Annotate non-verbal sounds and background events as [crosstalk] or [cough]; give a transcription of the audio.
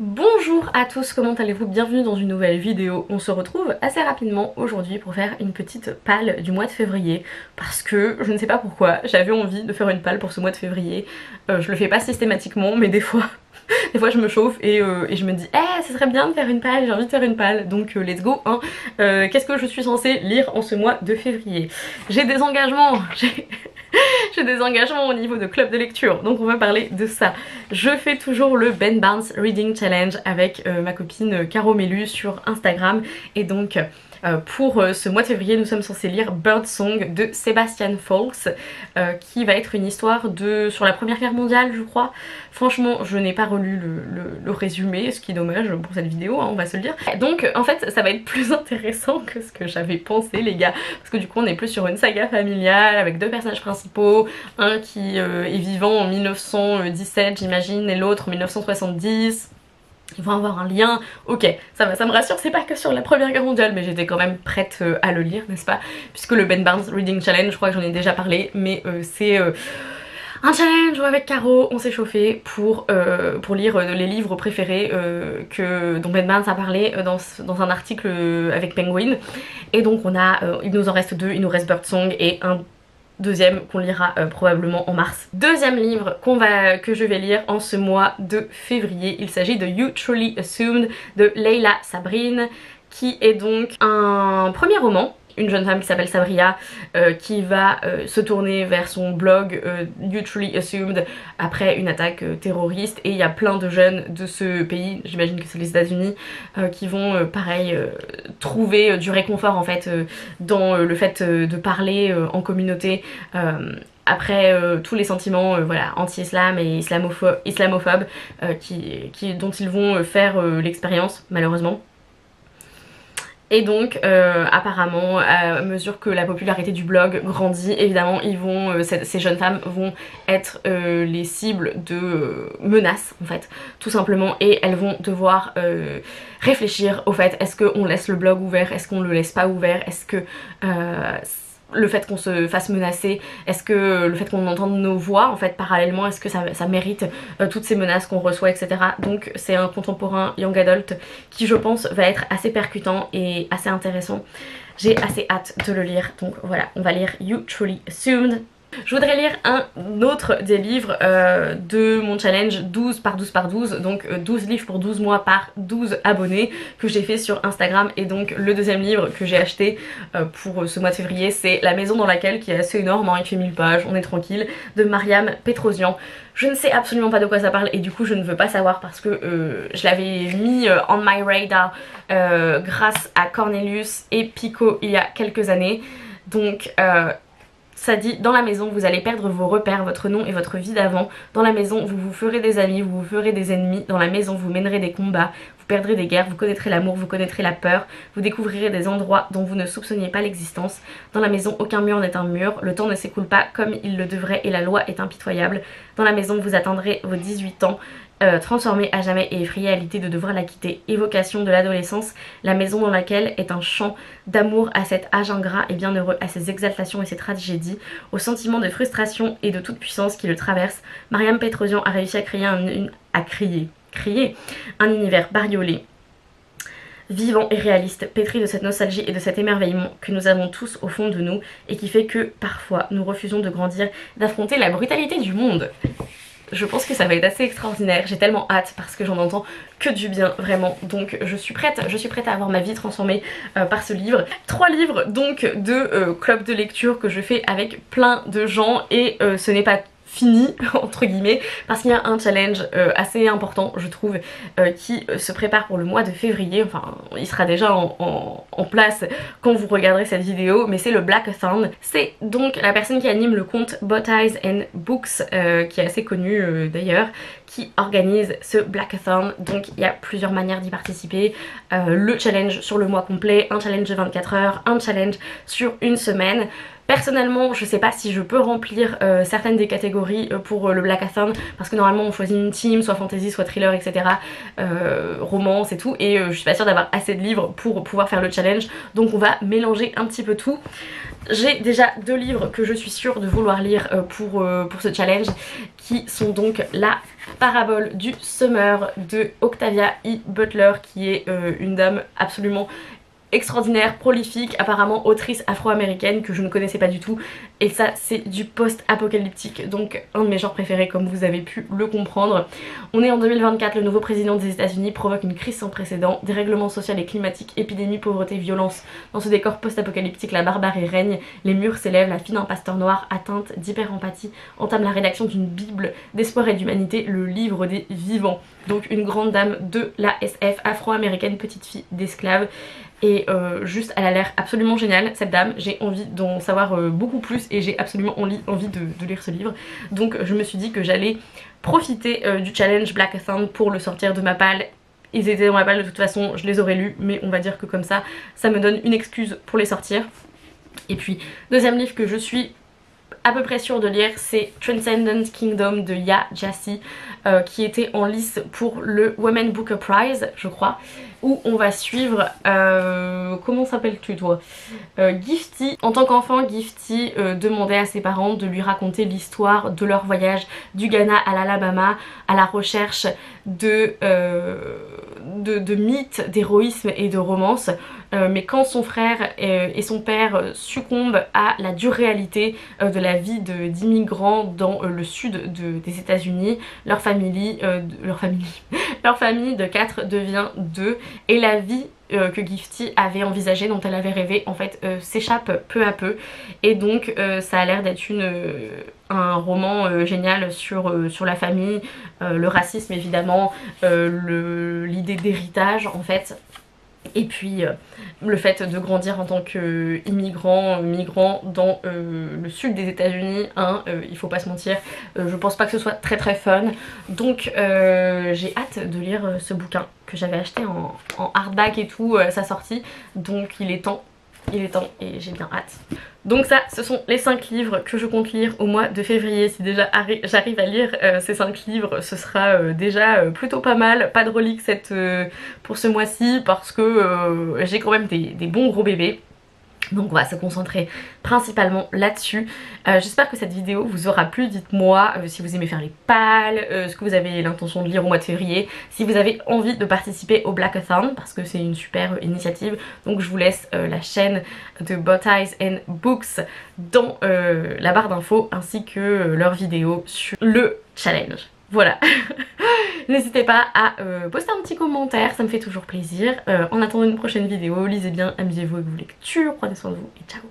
Bonjour à tous, comment allez-vous? Bienvenue dans une nouvelle vidéo. On se retrouve assez rapidement aujourd'hui pour faire une petite palle du mois de février parce que je ne sais pas pourquoi, j'avais envie de faire une palle pour ce mois de février. Euh, je le fais pas systématiquement mais des fois [laughs] des fois je me chauffe et, euh, je me dis eh ce serait bien de faire une palle, j'ai envie de faire une palle donc euh, let's go hein. Qu'est-ce que je suis censée lire en ce mois de février? J'ai des engagements, [laughs] j'ai [laughs] des engagements au niveau de club de lecture donc on va parler de ça. Je fais toujours le Ben Barnes Reading Challenge avec euh, ma copine Caro Melu sur Instagram et donc euh, pour euh, ce mois de février nous sommes censés lire Bird Song de Sebastian Faulks qui va être une histoire de sur la première guerre mondiale je crois. Franchement je n'ai pas relu le, résumé ce qui est dommage pour cette vidéo hein, on va se le dire. Donc en fait ça va être plus [laughs] intéressant que ce que j'avais pensé les gars parce que du coup on est plus sur une saga familiale avec deux personnages principaux un qui est vivant en 1917 j'imagine et l'autre en 1970 ils vont avoir un lien, ok, ça, va, ça me rassure, c'est pas que sur la première guerre mondiale, mais j'étais quand même prête euh, à le lire, n'est-ce pas? Puisque le Ben Barnes Reading Challenge, je crois que j'en ai déjà parlé, mais euh, c'est euh, un challenge avec Caro, on s'est chauffé pour, pour lire les livres préférés que, dont Ben Barnes a parlé dans, dans, un article avec Penguin. Et donc on a, il nous en reste deux, il nous reste Birdsong et un deuxième qu'on lira euh, probablement en mars. Deuxième livre que je vais lire en ce mois de février, il s'agit de You Truly Assumed de Leila Sabrine qui est donc un premier roman une jeune femme qui s'appelle Sabria euh, qui va euh, se tourner vers son blog euh, Truly Assumed après une attaque terroriste et il y a plein de jeunes de ce pays, j'imagine que c'est les états unis qui vont pareil trouver du réconfort en fait dans le fait de parler en communauté après tous les sentiments voilà, anti-islam et islamophobes dont ils vont faire l'expérience malheureusement. Et donc euh, apparemment à mesure que la popularité du blog grandit évidemment euh, ces jeunes femmes vont être euh, les cibles de menaces en fait tout simplement. Et elles vont devoir réfléchir au fait est-ce qu'on laisse le blog ouvert, est-ce qu'on le laisse pas ouvert, est-ce que le fait qu'on se fasse menacer, est-ce que le fait qu'on entende nos voix en fait parallèlement, est-ce que ça, mérite euh, toutes ces menaces qu'on reçoit etc. Donc c'est un contemporain young adult qui je pense va être assez percutant et assez intéressant. J'ai assez hâte de le lire donc voilà on va lire You Truly Assumed je voudrais lire un autre des livres euh, de mon challenge 12 par 12 par 12, donc 12 euh, livres pour 12 mois par 12 abonnés que j'ai fait sur Instagram et donc le deuxième livre que j'ai acheté euh, pour ce mois de février c'est La maison dans laquelle qui est assez énorme, hein, il fait 1000 pages, on est tranquille, de Mariam Petrosian. Je ne sais absolument pas de quoi ça parle et du coup je ne veux pas savoir parce que je l'avais mis on my radar grâce à Cornelius et Pico il y a quelques années. Donc ça dit dans la maison vous allez perdre vos repères, votre nom et votre vie d'avant. Dans la maison vous vous ferez des amis, vous vous ferez des ennemis. Dans la maison vous mènerez des combats, vous perdrez des guerres, vous connaîtrez l'amour, vous connaîtrez la peur. Vous découvrirez des endroits dont vous ne soupçonniez pas l'existence. Dans la maison aucun mur n'est un mur, le temps ne s'écoule pas comme il le devrait et la loi est impitoyable. Dans la maison vous atteindrez vos 18 ans. Euh, transformée à jamais et effrayée à l'idée de devoir la quitter. Évocation de l'adolescence, la maison dans laquelle est un chant d'amour à cet âge ingrat et bienheureux, à ses exaltations et ses tragédies, au sentiment de frustration et de toute puissance qui le traverse. Mariam Petrosian a réussi à créer un, à crier, crier un univers bariolé vivant et réaliste, pétri de cette nostalgie et de cet émerveillement que nous avons tous au fond de nous et qui fait que parfois nous refusons de grandir, d'affronter la brutalité du monde je pense que ça va être assez extraordinaire, j'ai tellement hâte parce que j'en entends que du bien vraiment. Donc je suis prête, je suis prête à avoir ma vie transformée euh, par ce livre. Trois livres donc de euh, club de lecture que je fais avec plein de gens. Et euh, ce n'est pas fini [laughs] entre guillemets parce qu'il y a un challenge euh, assez important je trouve euh, qui euh, se prépare pour le mois de février. Enfin il sera déjà en, place quand vous regarderez cette vidéo mais c'est le Blackathon c'est donc la personne qui anime le compte Eyes and Books qui est assez connu d'ailleurs qui organise ce Blackathon donc il y a plusieurs manières d'y participer. Le challenge sur le mois complet un challenge de 24 heures un challenge sur une semaine Personnellement, je sais pas si je peux remplir euh, certaines des catégories euh, pour euh, le Blackathon parce que normalement on choisit une team, soit fantasy, soit thriller, etc. romance et tout et je suis pas sûre d'avoir assez de livres pour pouvoir faire le challenge donc on va mélanger un petit peu tout. J'ai déjà deux livres que je suis sûre de vouloir lire pour, pour ce challenge qui sont donc la Parabole du Summer de Octavia E. Butler qui est une dame absolument extraordinaire, prolifique, apparemment autrice afro-américaine que je ne connaissais pas du tout et ça c'est du post-apocalyptique donc un de mes genres préférés comme vous avez pu le comprendre. On est en 2024, le nouveau président des états unis provoque une crise sans précédent, dérèglement social et climatique, épidémie, pauvreté, violence. Dans ce décor post-apocalyptique, la barbarie règne, les murs s'élèvent, la fille d'un pasteur noir atteinte d'hyper-empathie entame la rédaction d'une bible d'espoir et d'humanité, le livre des vivants. Donc une grande dame de la SF afro-américaine, petite fille d'esclave et euh, juste elle a l'air absolument géniale cette dame, j'ai envie d'en savoir euh, beaucoup plus et j'ai absolument envie de, lire ce livre. Donc je me suis dit que j'allais profiter euh, du challenge Blackathon pour le sortir de ma palle. Ils étaient dans ma palle de toute façon, je les aurais lus mais on va dire que comme ça, ça me donne une excuse pour les sortir. Et puis deuxième livre que je suis à peu près sûre de lire c'est Transcendent Kingdom de Ya Jassy qui était en lice pour le Women Booker Prize je crois où on va suivre, euh, comment s'appelles-tu toi? Euh, Gifty. En tant qu'enfant, Gifty euh, demandait à ses parents de lui raconter l'histoire de leur voyage du Ghana à l'Alabama à la recherche de, de, mythes, d'héroïsme et de romance. mais quand son frère et son père succombent à la dure réalité de la vie d'immigrants dans le sud des états unis leur famille, leur famille, leur famille de 4 devient 2 et la vie euh, que Gifty avait envisagée, dont elle avait rêvé, en fait euh, s'échappe peu à peu. Et donc euh, ça a l'air d'être un roman génial sur, sur la famille, le racisme évidemment, l'idée d'héritage en fait et puis euh, le fait de grandir en tant qu'immigrant, migrant dans euh, le sud des états unis hein, euh, il faut pas se mentir, je pense pas que ce soit très très fun. Donc j'ai hâte de lire ce bouquin que j'avais acheté en, en, hardback et tout sa sortie. Donc il est temps, il est temps et j'ai bien hâte. Donc ça, ce sont les 5 livres que je compte lire au mois de février. Si déjà j'arrive à lire euh, ces 5 livres, ce sera euh, déjà euh, plutôt pas mal. Pas de reliques pour ce mois-ci parce que j'ai quand même des bons gros bébés. Donc on va se concentrer principalement là-dessus. Euh, j'espère que cette vidéo vous aura plu. Dites-moi euh, si vous aimez faire les pales, euh, ce que vous avez l'intention de lire au mois de février, si vous avez envie de participer au Blackathon parce que c'est une super initiative. Donc je vous laisse la chaîne de Eyes and Books dans la barre d'infos ainsi que leurs vidéos sur le challenge. Voilà. [laughs] N'hésitez pas à euh, poster un petit commentaire, ça me fait toujours plaisir. Euh, en attendant une prochaine vidéo, lisez bien, amusez-vous avec vos lectures, prenez soin de vous et ciao